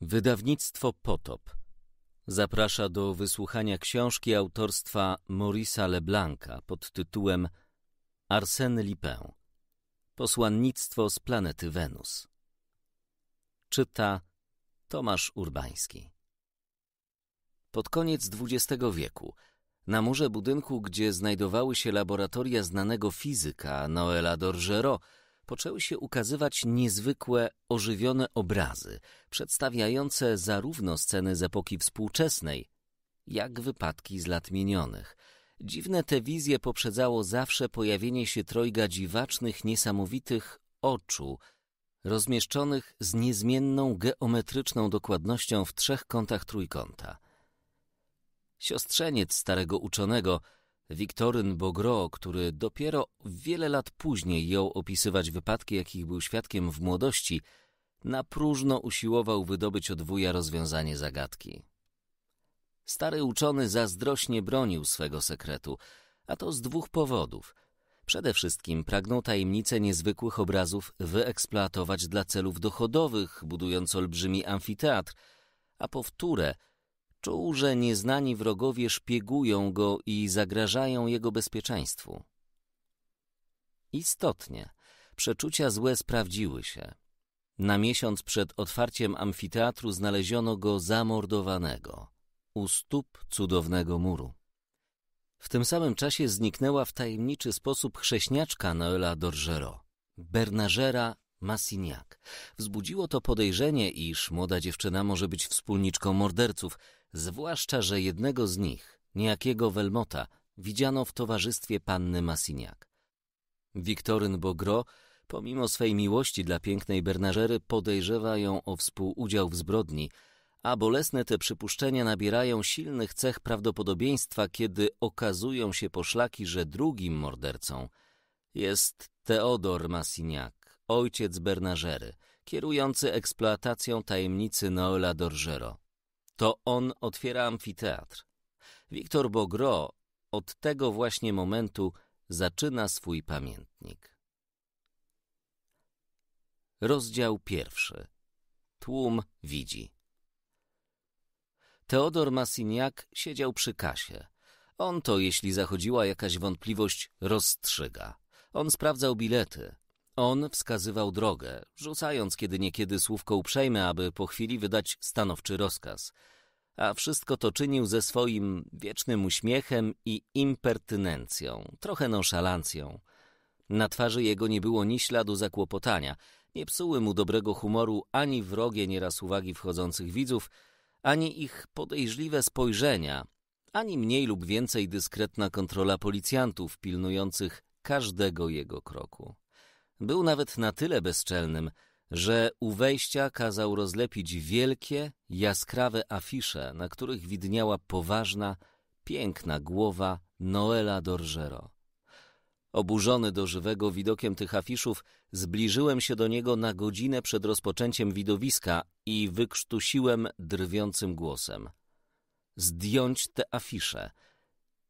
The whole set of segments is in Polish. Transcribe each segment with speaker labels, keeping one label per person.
Speaker 1: Wydawnictwo Potop zaprasza do wysłuchania książki autorstwa Maurisa Leblanca pod tytułem Arsène Lupin Posłannictwo z planety Wenus. Czyta Tomasz Urbański. Pod koniec XX wieku na murze budynku, gdzie znajdowały się laboratoria znanego fizyka Noela Dorgerot, poczęły się ukazywać niezwykłe, ożywione obrazy, przedstawiające zarówno sceny z epoki współczesnej, jak wypadki z lat minionych. Dziwne te wizje poprzedzało zawsze pojawienie się trojga dziwacznych, niesamowitych oczu, rozmieszczonych z niezmienną geometryczną dokładnością w trzech kątach trójkąta. Siostrzeniec starego uczonego – Wiktoryn Bogro, który dopiero wiele lat później jął opisywać wypadki, jakich był świadkiem w młodości, na próżno usiłował wydobyć od wuja rozwiązanie zagadki. Stary uczony zazdrośnie bronił swego sekretu, a to z dwóch powodów. Przede wszystkim pragnął tajemnicę niezwykłych obrazów wyeksploatować dla celów dochodowych, budując olbrzymi amfiteatr, a powtórę – Czuł, że nieznani wrogowie szpiegują go i zagrażają jego bezpieczeństwu. Istotnie, przeczucia złe sprawdziły się. Na miesiąc przed otwarciem amfiteatru znaleziono go zamordowanego u stóp cudownego muru. W tym samym czasie zniknęła w tajemniczy sposób chrześniaczka Noela Dorgerot, Bernagera Massignac. Wzbudziło to podejrzenie, iż młoda dziewczyna może być wspólniczką morderców – zwłaszcza, że jednego z nich, niejakiego Welmota, widziano w towarzystwie panny Massignac. Wiktoryn Bogro, pomimo swej miłości dla pięknej Bernażery, podejrzewa ją o współudział w zbrodni, a bolesne te przypuszczenia nabierają silnych cech prawdopodobieństwa, kiedy okazują się poszlaki, że drugim mordercą jest Teodor Massignac, ojciec Bernażery, kierujący eksploatacją tajemnicy Noela Dorgero. To on otwiera amfiteatr. Wiktor Bogro od tego właśnie momentu zaczyna swój pamiętnik. Rozdział pierwszy. Tłum widzi. Teodor Massignac siedział przy kasie. On to, jeśli zachodziła jakaś wątpliwość, rozstrzyga. On sprawdzał bilety. On wskazywał drogę, rzucając kiedy niekiedy słówko uprzejme, aby po chwili wydać stanowczy rozkaz. A wszystko to czynił ze swoim wiecznym uśmiechem i impertynencją, trochę nonszalancją. Na twarzy jego nie było ni śladu zakłopotania, nie psuły mu dobrego humoru ani wrogie nieraz uwagi wchodzących widzów, ani ich podejrzliwe spojrzenia, ani mniej lub więcej dyskretna kontrola policjantów pilnujących każdego jego kroku. Był nawet na tyle bezczelnym, że u wejścia kazał rozlepić wielkie, jaskrawe afisze, na których widniała poważna, piękna głowa Noela Dorgero. Oburzony do żywego widokiem tych afiszów, zbliżyłem się do niego na godzinę przed rozpoczęciem widowiska i wykrztusiłem drwiącym głosem. Zdjąć te afisze –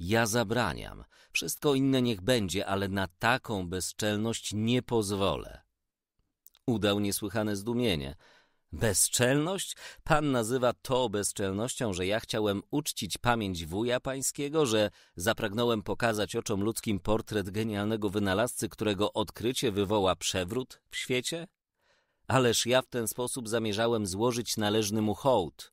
Speaker 1: ja zabraniam. Wszystko inne niech będzie, ale na taką bezczelność nie pozwolę. Udał niesłychane zdumienie. Bezczelność? Pan nazywa to bezczelnością, że ja chciałem uczcić pamięć wuja pańskiego, że zapragnąłem pokazać oczom ludzkim portret genialnego wynalazcy, którego odkrycie wywoła przewrót w świecie? Ależ ja w ten sposób zamierzałem złożyć należny mu hołd.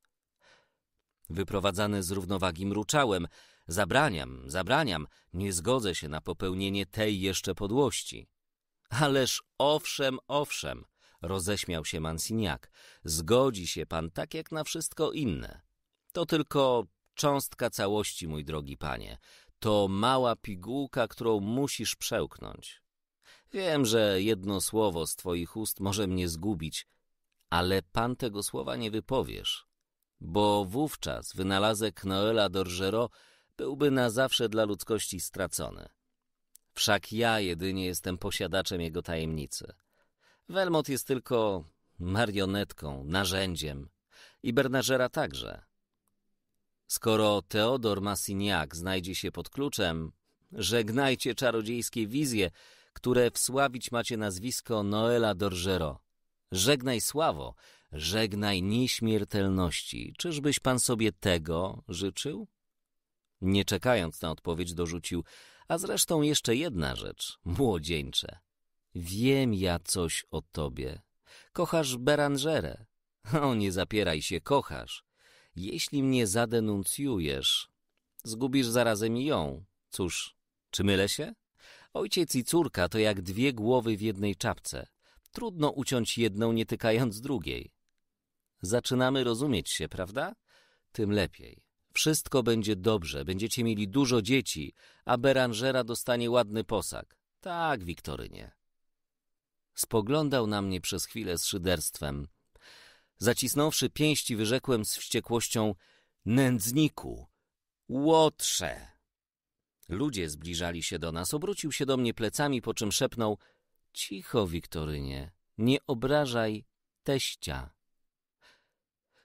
Speaker 1: Wyprowadzany z równowagi mruczałem – Zabraniam, zabraniam, nie zgodzę się na popełnienie tej jeszcze podłości. Ależ owszem, owszem, roześmiał się Mansignac, zgodzi się pan tak jak na wszystko inne. To tylko cząstka całości, mój drogi panie. To mała pigułka, którą musisz przełknąć. Wiem, że jedno słowo z twoich ust może mnie zgubić, ale pan tego słowa nie wypowiesz, bo wówczas wynalazek Noela Dorgero byłby na zawsze dla ludzkości stracony. Wszak ja jedynie jestem posiadaczem jego tajemnicy. Welmot jest tylko marionetką, narzędziem i Bernagera także. Skoro Teodor Massignac znajdzie się pod kluczem, żegnajcie czarodziejskie wizje, które wsławić macie nazwisko Noela Dorgero. Żegnaj sławo, żegnaj nieśmiertelności. Czyżbyś pan sobie tego życzył? Nie czekając na odpowiedź, dorzucił, a zresztą jeszcze jedna rzecz, młodzieńcze. Wiem ja coś o tobie. Kochasz Berangerę. O, nie zapieraj się, kochasz. Jeśli mnie zadenuncjujesz, zgubisz zarazem ją. Cóż, czy mylę się? Ojciec i córka to jak dwie głowy w jednej czapce. Trudno uciąć jedną, nie tykając drugiej. Zaczynamy rozumieć się, prawda? Tym lepiej. Wszystko będzie dobrze, będziecie mieli dużo dzieci, a Berangera dostanie ładny posag. Tak, Wiktorynie. Spoglądał na mnie przez chwilę z szyderstwem. Zacisnąwszy pięści, wyrzekłem z wściekłością nędzniku, łotrze. Ludzie zbliżali się do nas, obrócił się do mnie plecami, po czym szepnął Cicho, Wiktorynie, nie obrażaj teścia.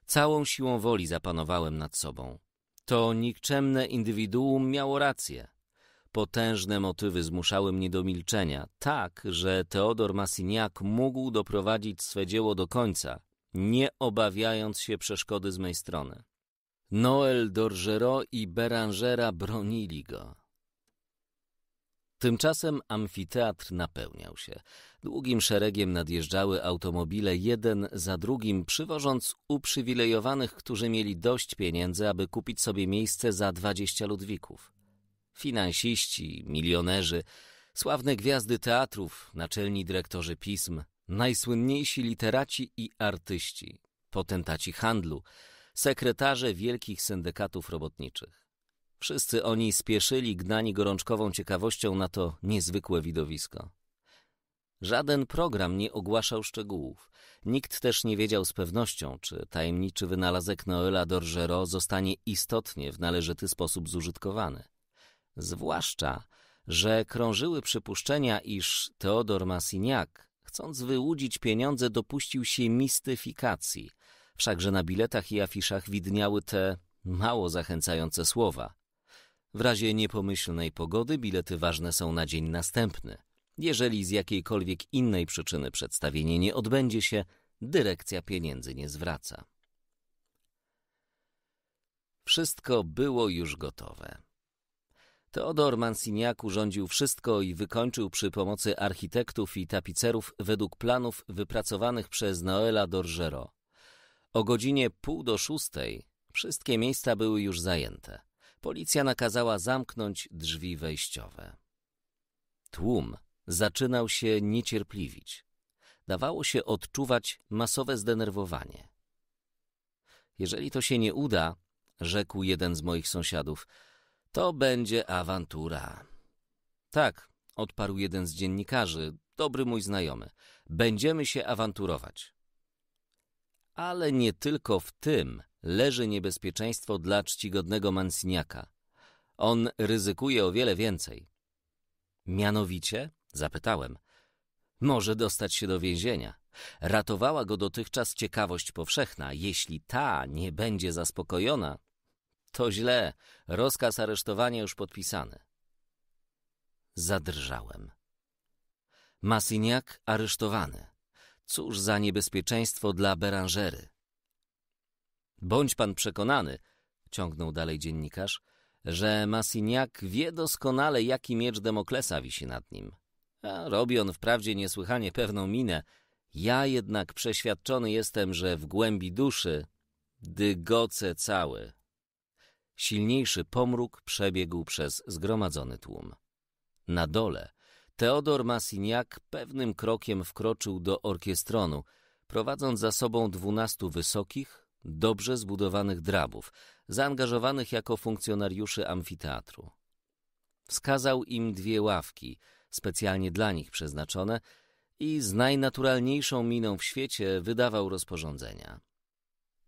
Speaker 1: Całą siłą woli zapanowałem nad sobą. To nikczemne indywiduum miało rację. Potężne motywy zmuszały mnie do milczenia, tak, że Teodor Massignac mógł doprowadzić swe dzieło do końca, nie obawiając się przeszkody z mej strony. Noel Dorgerot i Berangera bronili go. Tymczasem amfiteatr napełniał się. Długim szeregiem nadjeżdżały automobile jeden za drugim, przywożąc uprzywilejowanych, którzy mieli dość pieniędzy, aby kupić sobie miejsce za dwadzieścia ludwików. Finansiści, milionerzy, sławne gwiazdy teatrów, naczelni dyrektorzy pism, najsłynniejsi literaci i artyści, potentaci handlu, sekretarze wielkich syndykatów robotniczych. Wszyscy oni spieszyli, gnani gorączkową ciekawością na to niezwykłe widowisko. Żaden program nie ogłaszał szczegółów. Nikt też nie wiedział z pewnością, czy tajemniczy wynalazek Noela Dorgerot zostanie istotnie w należyty sposób zużytkowany. Zwłaszcza, że krążyły przypuszczenia, iż Teodor Massignac, chcąc wyłudzić pieniądze, dopuścił się mistyfikacji. Wszakże na biletach i afiszach widniały te mało zachęcające słowa. W razie niepomyślnej pogody bilety ważne są na dzień następny. Jeżeli z jakiejkolwiek innej przyczyny przedstawienie nie odbędzie się, dyrekcja pieniędzy nie zwraca. Wszystko było już gotowe. Teodor Mansignac urządził wszystko i wykończył przy pomocy architektów i tapicerów według planów wypracowanych przez Noela Dorgerot. O godzinie pół do szóstej wszystkie miejsca były już zajęte. Policja nakazała zamknąć drzwi wejściowe. Tłum zaczynał się niecierpliwić. Dawało się odczuwać masowe zdenerwowanie. Jeżeli to się nie uda, rzekł jeden z moich sąsiadów, to będzie awantura. Tak, odparł jeden z dziennikarzy, dobry mój znajomy. Będziemy się awanturować. Ale nie tylko w tym leży niebezpieczeństwo dla czcigodnego Mansiniaka. On ryzykuje o wiele więcej. Mianowicie, zapytałem, może dostać się do więzienia. Ratowała go dotychczas ciekawość powszechna. Jeśli ta nie będzie zaspokojona, to źle. Rozkaz aresztowania już podpisany. Zadrżałem. Massignac aresztowany. Cóż za niebezpieczeństwo dla Berangery. Bądź pan przekonany, ciągnął dalej dziennikarz, że Massignac wie doskonale, jaki miecz Demoklesa wisi nad nim. A robi on wprawdzie niesłychanie pewną minę, ja jednak przeświadczony jestem, że w głębi duszy dygoce cały. Silniejszy pomruk przebiegł przez zgromadzony tłum. Na dole Teodor Massignac pewnym krokiem wkroczył do orkiestronu, prowadząc za sobą dwunastu wysokich, dobrze zbudowanych drabów, zaangażowanych jako funkcjonariuszy amfiteatru. Wskazał im dwie ławki, specjalnie dla nich przeznaczone, i z najnaturalniejszą miną w świecie wydawał rozporządzenia.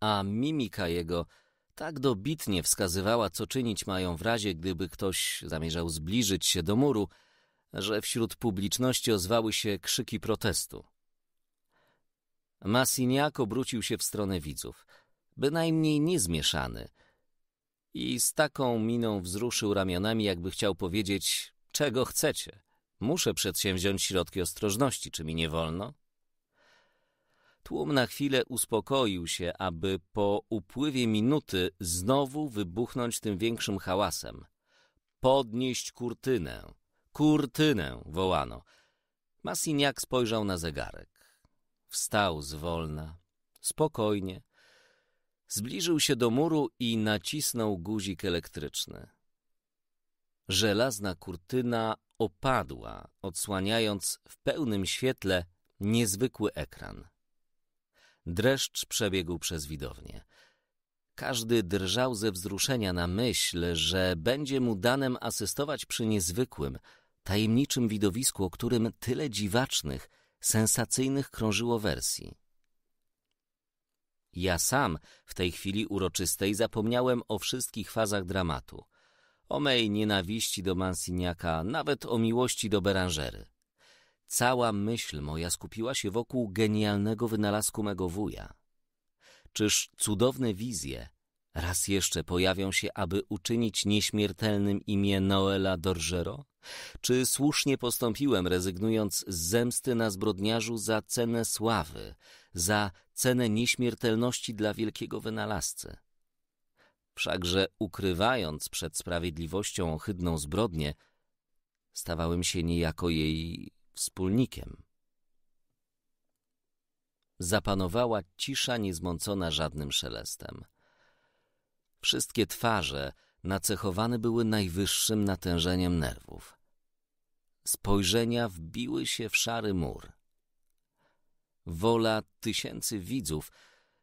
Speaker 1: A mimika jego tak dobitnie wskazywała, co czynić mają w razie, gdyby ktoś zamierzał zbliżyć się do muru, że wśród publiczności ozwały się krzyki protestu. Massignac obrócił się w stronę widzów, bynajmniej niezmieszany, i z taką miną wzruszył ramionami, jakby chciał powiedzieć, czego chcecie. Muszę przedsięwziąć środki ostrożności, czy mi nie wolno? Tłum na chwilę uspokoił się, aby po upływie minuty znowu wybuchnąć tym większym hałasem. Podnieść kurtynę. Kurtynę! wołano. Masiniak spojrzał na zegarek. Wstał zwolna, spokojnie. Zbliżył się do muru i nacisnął guzik elektryczny. Żelazna kurtyna opadła, odsłaniając w pełnym świetle niezwykły ekran. Dreszcz przebiegł przez widownię. Każdy drżał ze wzruszenia na myśl, że będzie mu danem asystować przy niezwykłym, tajemniczym widowisku, o którym tyle dziwacznych, sensacyjnych krążyło wersji. Ja sam w tej chwili uroczystej zapomniałem o wszystkich fazach dramatu. O mej nienawiści do Mansiniaka, nawet o miłości do Beranżery. Cała myśl moja skupiła się wokół genialnego wynalazku mego wuja. Czyż cudowne wizje raz jeszcze pojawią się, aby uczynić nieśmiertelnym imię Noela Dorgero? Czy słusznie postąpiłem, rezygnując z zemsty na zbrodniarzu za cenę sławy, za cenę nieśmiertelności dla wielkiego wynalazcy? Wszakże ukrywając przed sprawiedliwością ohydną zbrodnię, stawałem się niejako jej wspólnikiem. Zapanowała cisza niezmącona żadnym szelestem. Wszystkie twarze nacechowane były najwyższym natężeniem nerwów. Spojrzenia wbiły się w szary mur. Wola tysięcy widzów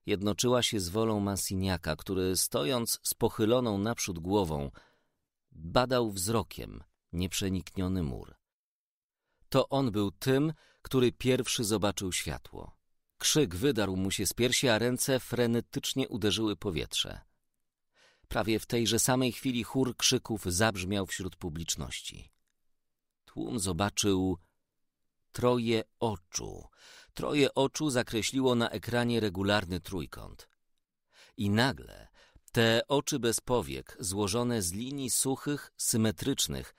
Speaker 1: jednoczyła się z wolą Mansiniaka, który stojąc z pochyloną naprzód głową, badał wzrokiem nieprzenikniony mur. To on był tym, który pierwszy zobaczył światło. Krzyk wydarł mu się z piersi, a ręce frenetycznie uderzyły powietrze. Prawie w tejże samej chwili chór krzyków zabrzmiał wśród publiczności. Tłum zobaczył troje oczu. Troje oczu zakreśliło na ekranie regularny trójkąt. I nagle te oczy bez powiek, złożone z linii suchych, symetrycznych,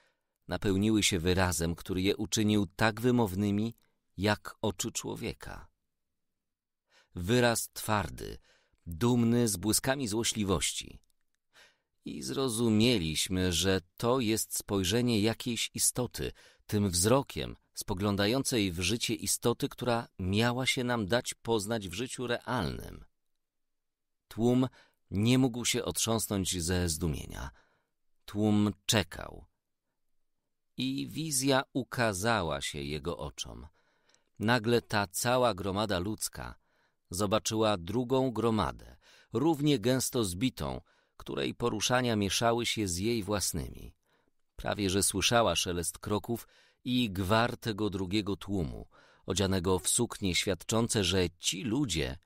Speaker 1: napełniły się wyrazem, który je uczynił tak wymownymi, jak oczy człowieka. Wyraz twardy, dumny, z błyskami złośliwości. I zrozumieliśmy, że to jest spojrzenie jakiejś istoty, tym wzrokiem spoglądającej w życie istoty, która miała się nam dać poznać w życiu realnym. Tłum nie mógł się otrząsnąć ze zdumienia. Tłum czekał, i wizja ukazała się jego oczom. Nagle ta cała gromada ludzka zobaczyła drugą gromadę, równie gęsto zbitą, której poruszania mieszały się z jej własnymi. Prawie że słyszała szelest kroków i gwar tego drugiego tłumu, odzianego w suknie świadczące, że ci ludzie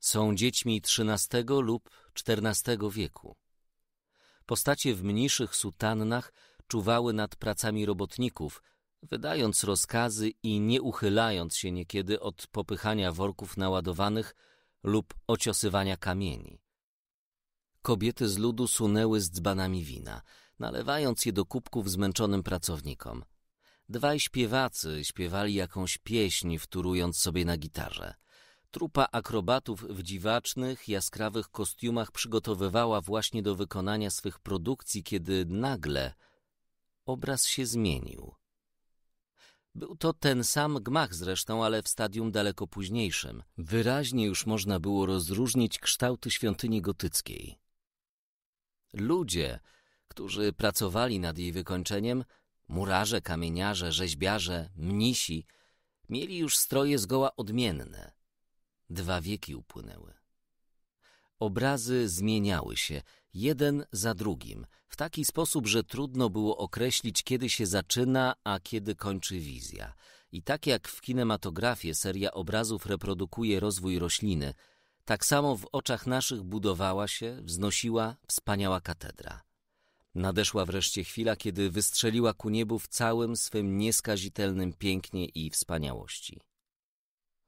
Speaker 1: są dziećmi XIII lub XIV wieku. Postacie w mniejszych sutannach czuwały nad pracami robotników, wydając rozkazy i nie uchylając się niekiedy od popychania worków naładowanych lub ociosywania kamieni. Kobiety z ludu sunęły z dzbanami wina, nalewając je do kubków zmęczonym pracownikom. Dwaj śpiewacy śpiewali jakąś pieśń, wturując sobie na gitarze. Trupa akrobatów w dziwacznych, jaskrawych kostiumach przygotowywała właśnie do wykonania swych produkcji, kiedy nagle obraz się zmienił. Był to ten sam gmach zresztą, ale w stadium daleko późniejszym. Wyraźnie już można było rozróżnić kształty świątyni gotyckiej. Ludzie, którzy pracowali nad jej wykończeniem, murarze, kamieniarze, rzeźbiarze, mnisi, mieli już stroje zgoła odmienne. Dwa wieki upłynęły. Obrazy zmieniały się, jeden za drugim, w taki sposób, że trudno było określić, kiedy się zaczyna, a kiedy kończy wizja. I tak jak w kinematografie seria obrazów reprodukuje rozwój rośliny, tak samo w oczach naszych budowała się, wznosiła wspaniała katedra. Nadeszła wreszcie chwila, kiedy wystrzeliła ku niebu w całym swym nieskazitelnym pięknie i wspaniałości.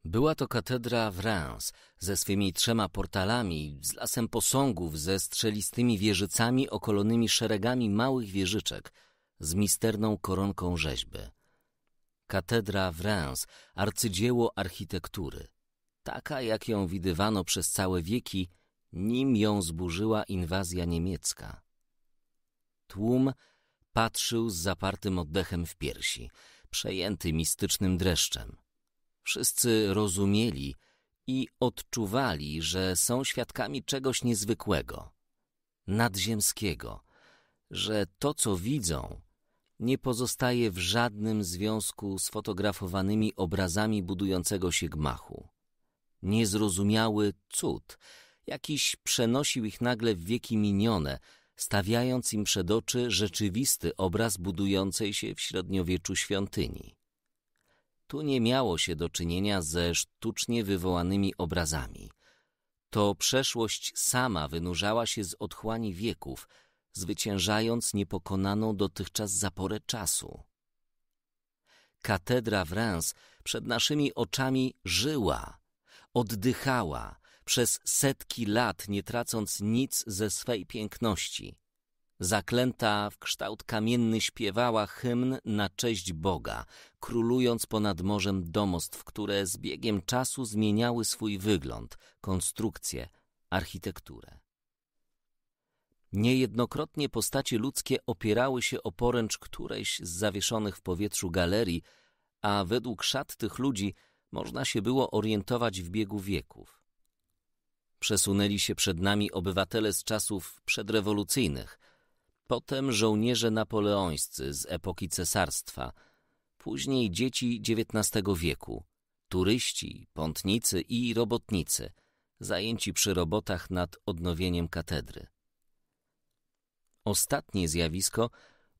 Speaker 1: Była to katedra w Reims ze swymi trzema portalami, z lasem posągów, ze strzelistymi wieżycami okolonymi szeregami małych wieżyczek, z misterną koronką rzeźby. Katedra w Reims, arcydzieło architektury. Taka jak ją widywano przez całe wieki, nim ją zburzyła inwazja niemiecka. Tłum patrzył z zapartym oddechem w piersi, przejęty mistycznym dreszczem. Wszyscy rozumieli i odczuwali, że są świadkami czegoś niezwykłego, nadziemskiego, że to, co widzą, nie pozostaje w żadnym związku z fotografowanymi obrazami budującego się gmachu. Niezrozumiały cud, jakiś przenosił ich nagle w wieki minione, stawiając im przed oczy rzeczywisty obraz budującej się w średniowieczu świątyni. Tu nie miało się do czynienia ze sztucznie wywołanymi obrazami. To przeszłość sama wynurzała się z otchłani wieków, zwyciężając niepokonaną dotychczas zaporę czasu. Katedra w Reims przed naszymi oczami żyła, oddychała, przez setki lat nie tracąc nic ze swej piękności. Zaklęta w kształt kamienny śpiewała hymn na cześć Boga, królując ponad morzem domostw, które z biegiem czasu zmieniały swój wygląd, konstrukcję, architekturę. Niejednokrotnie postacie ludzkie opierały się o poręcz którejś z zawieszonych w powietrzu galerii, a według szat tych ludzi można się było orientować w biegu wieków. Przesunęli się przed nami obywatele z czasów przedrewolucyjnych, potem żołnierze napoleońscy z epoki cesarstwa, później dzieci XIX wieku, turyści, pątnicy i robotnicy, zajęci przy robotach nad odnowieniem katedry. Ostatnie zjawisko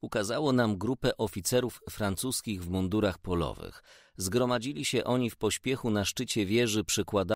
Speaker 1: ukazało nam grupę oficerów francuskich w mundurach polowych. Zgromadzili się oni w pośpiechu na szczycie wieży, przykładając